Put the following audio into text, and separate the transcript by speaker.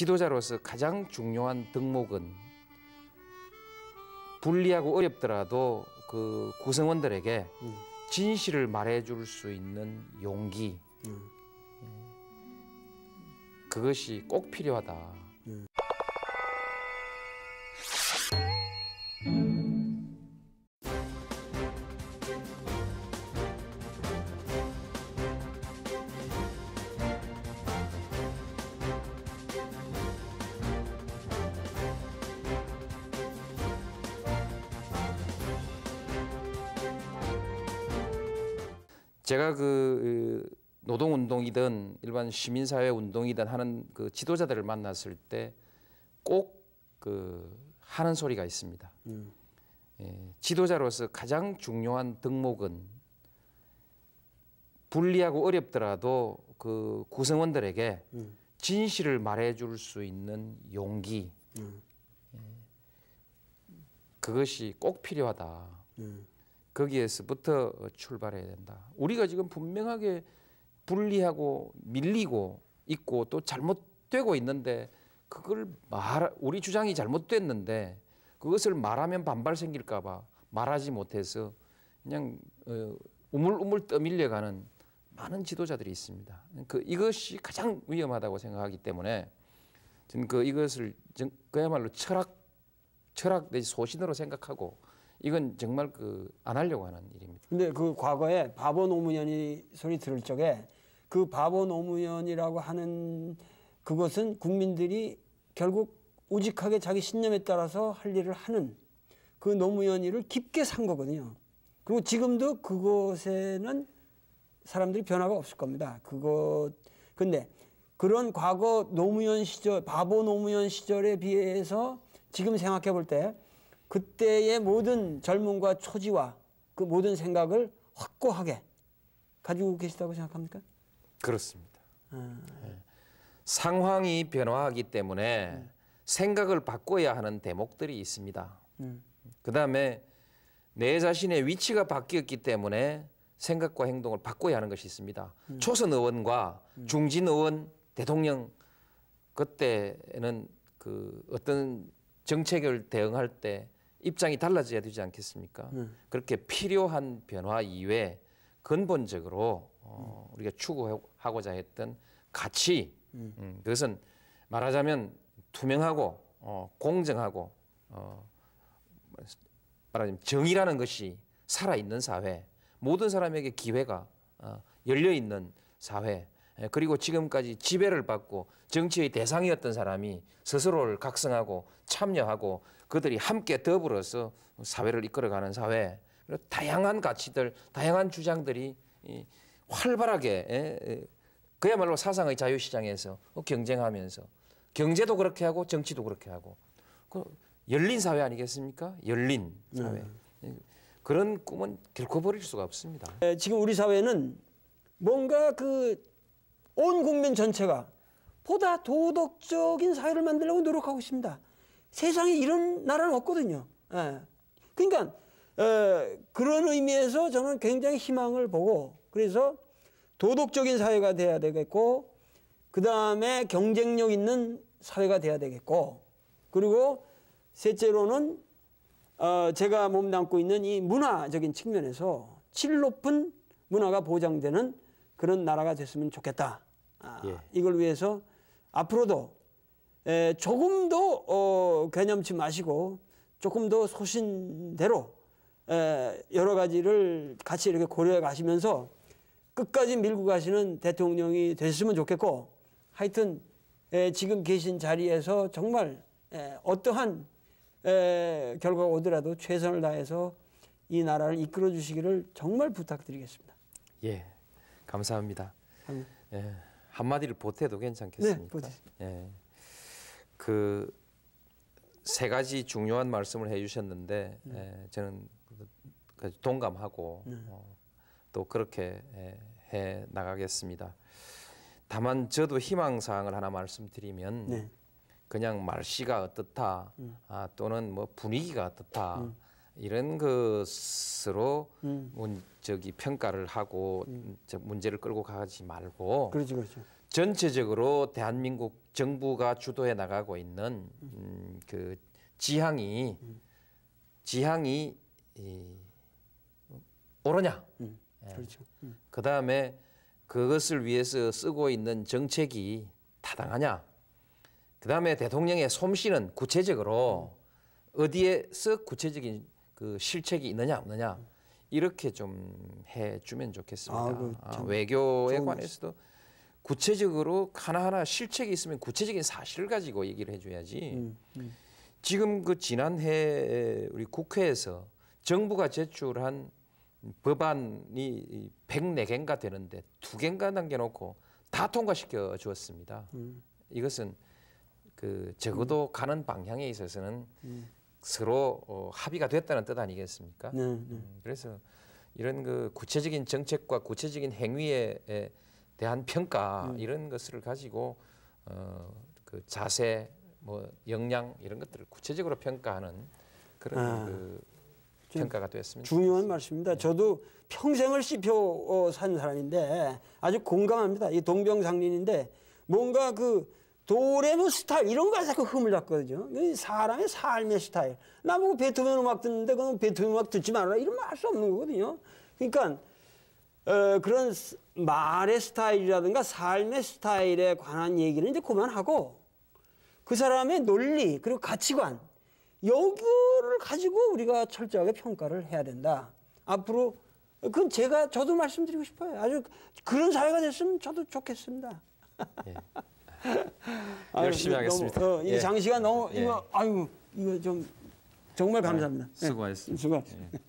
Speaker 1: 지도자로서 가장 중요한 덕목은 불리하고 어렵더라도 그 구성원들에게
Speaker 2: 음.
Speaker 1: 진실을 말해줄 수 있는 용기
Speaker 2: 음.
Speaker 1: 그것이 꼭 필요하다. 제가 그 어, 노동운동이든 일반 시민사회 운동이든 하는 그 지도자들을 만났을 때 꼭 그 하는 소리가 있습니다.
Speaker 2: 음.
Speaker 1: 예, 지도자로서 가장 중요한 덕목은 불리하고 어렵더라도 그 구성원들에게
Speaker 2: 음.
Speaker 1: 진실을 말해줄 수 있는 용기
Speaker 2: 음.
Speaker 1: 예, 그것이 꼭 필요하다.
Speaker 2: 음.
Speaker 1: 거기에서부터 출발해야 된다. 우리가 지금 분명하게 불리하고 밀리고 있고 또 잘못되고 있는데 그걸 말 우리 주장이 잘못됐는데 그것을 말하면 반발 생길까봐 말하지 못해서 그냥 어, 우물우물 떠밀려가는 많은 지도자들이 있습니다. 그 이것이 가장 위험하다고 생각하기 때문에 저는 그 이것을 정- 그야말로 철학 철학 내지 소신으로 생각하고 이건 정말 그 안 하려고 하는 일입니다.
Speaker 2: 근데 그 과거에 바보 노무현이 소리 들을 적에 그 바보 노무현이라고 하는 그것은 국민들이 결국 우직하게 자기 신념에 따라서 할 일을 하는 그 노무현이를 깊게 산 거거든요. 그리고 지금도 그곳에는 사람들이 변화가 없을 겁니다. 그것 근데 그런 과거 노무현 시절 바보 노무현 시절에 비해서 지금 생각해 볼때 그때의 모든 젊음과 초지와 그 모든 생각을 확고하게 가지고 계시다고 생각합니까?
Speaker 1: 그렇습니다.
Speaker 2: 아,
Speaker 1: 상황이 변화하기 때문에 생각을 바꿔야 하는 대목들이 있습니다.
Speaker 2: 음.
Speaker 1: 그 다음에 내 자신의 위치가 바뀌었기 때문에 생각과 행동을 바꿔야 하는 것이 있습니다. 초선 의원과 중진 의원, 대통령 그때는 그 어떤 정책을 대응할 때 입장이 달라져야 되지 않겠습니까?
Speaker 2: 음.
Speaker 1: 그렇게 필요한 변화 이외에 근본적으로 어, 우리가 추구하고자 했던 가치 음, 그것은 말하자면 투명하고 어, 공정하고 어, 말하자면 정의라는 것이 살아 있는 사회, 모든 사람에게 기회가 어, 열려 있는 사회, 에, 그리고 지금까지 지배를 받고 정치의 대상이었던 사람이 스스로를 각성하고 참여하고 그들이 함께 더불어서 사회를 이끌어가는 사회, 그리고 다양한 가치들, 다양한 주장들이 이, 활발하게 에, 에, 그야말로 사상의 자유시장에서 경쟁하면서 경제도 그렇게 하고 정치도 그렇게 하고 그 열린 사회 아니겠습니까? 열린 사회. 그런 꿈은 결코 버릴 수가 없습니다.
Speaker 2: 에, 지금 우리 사회는 뭔가 그 온 국민 전체가 보다 도덕적인 사회를 만들려고 노력하고 있습니다. 세상에 이런 나라는 없거든요. 예. 그러니까 에, 그런 의미에서 저는 굉장히 희망을 보고 그래서 도덕적인 사회가 돼야 되겠고 그 다음에 경쟁력 있는 사회가 돼야 되겠고 그리고 셋째로는 어, 제가 몸담고 있는 이 문화적인 측면에서 질 높은 문화가 보장되는 그런 나라가 됐으면 좋겠다. 아,
Speaker 1: 예.
Speaker 2: 이걸 위해서 앞으로도 에, 조금 더 어, 개념치 마시고 조금 더 소신대로 에, 여러 가지를 같이 이렇게 고려해 가시면서 끝까지 밀고 가시는 대통령이 됐으면 좋겠고 하여튼 에, 지금 계신 자리에서 정말 에, 어떠한 에, 결과가 오더라도 최선을 다해서 이 나라를 이끌어 주시기를 정말 부탁드리겠습니다.
Speaker 1: 예, 감사합니다.
Speaker 2: 음.
Speaker 1: 예, 한마디를 보태도 괜찮겠습니까?
Speaker 2: 네, 보태세요.
Speaker 1: 예, 그 세 가지 중요한 말씀을 해주셨는데
Speaker 2: 음.
Speaker 1: 예, 저는 그 동감하고
Speaker 2: 네.
Speaker 1: 어, 또 그렇게 예, 해 나가겠습니다. 다만 저도 희망 사항을 하나 말씀드리면
Speaker 2: 네.
Speaker 1: 그냥 말씨가 어떻다
Speaker 2: 음.
Speaker 1: 아, 또는 뭐 분위기가 어떻다 이런 것으로
Speaker 2: 음.
Speaker 1: 문, 저기 평가를 하고 저 문제를 끌고 가지 말고
Speaker 2: 그렇죠, 그렇죠.
Speaker 1: 전체적으로 대한민국 정부가 주도해 나가고 있는 음, 그 지향이 지향이 이, 옳으냐
Speaker 2: 그렇죠. 음.
Speaker 1: 그 다음에 그것을 위해서 쓰고 있는 정책이 타당하냐. 그 다음에 대통령의 솜씨는 구체적으로 어디에 서 구체적인 그 실책이 있느냐 없느냐 이렇게 좀 해주면 좋겠습니다.
Speaker 2: 아, 그
Speaker 1: 아,
Speaker 2: 참
Speaker 1: 외교에 관해서도 구체적으로 하나하나 실책이 있으면 구체적인 사실을 가지고 얘기를 해줘야지.
Speaker 2: 음, 음.
Speaker 1: 지금 그 지난해 우리 국회에서 정부가 제출한 법안이 104개인가 되는데 두 개인가 남겨놓고 다 통과시켜 주었습니다.
Speaker 2: 음.
Speaker 1: 이것은 그 적어도 가는 방향에 있어서는 서로 어, 합의가 됐다는 뜻 아니겠습니까?
Speaker 2: 네, 네.
Speaker 1: 음, 그래서 이런 그 구체적인 정책과 구체적인 행위에 에 대한 평가 이런 것을 가지고 어, 그 자세 뭐 역량 이런 것들을 구체적으로 평가하는 그런
Speaker 2: 아, 그좀
Speaker 1: 평가가 됐습니다.
Speaker 2: 중요한 말씀입니다. 저도 평생을 씹혀 어, 산 사람인데 아주 공감합니다. 이 동병상련인데 뭔가 그 도레노 스타일 이런 거에 자꾸 흠을 잡거든요. 이 사람의 삶의 스타일. 나보고 베토벤 음악 듣는데 그럼 베토벤 음악 듣지 말아라 이런 말 할 수 없는 거거든요. 그러니까 어, 그런 스- 말의 스타일이라든가 삶의 스타일에 관한 얘기는 이제 그만하고 그 사람의 논리 그리고 가치관 여기를 가지고 우리가 철저하게 평가를 해야 된다. 앞으로 그건 제가 저도 말씀드리고 싶어요. 아주 그런 사회가 됐으면 저도 좋겠습니다.
Speaker 1: 예.
Speaker 2: 아유,
Speaker 1: 열심히
Speaker 2: 너무,
Speaker 1: 하겠습니다.
Speaker 2: 어, 이
Speaker 1: 예.
Speaker 2: 장시간 너무
Speaker 1: 예.
Speaker 2: 이거 아유 이거 좀 정말 감사합니다. 예,
Speaker 1: 수고하셨습니다.
Speaker 2: 수고하셨습니다.
Speaker 1: 예.